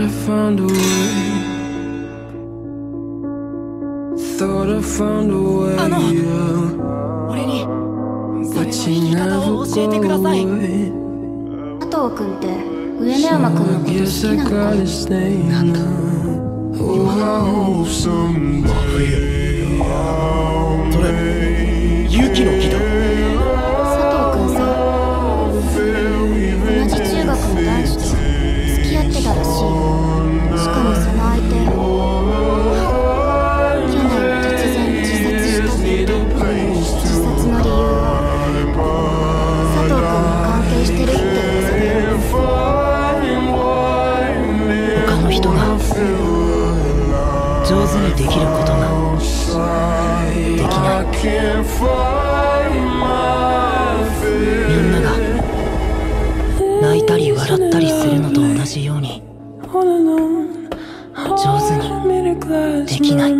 I ートあの俺にそれの弾を教えてください。加藤君って上野山君のこと好か上手にできることができない。みんなが泣いたり笑ったりするのと同じように上手にできない。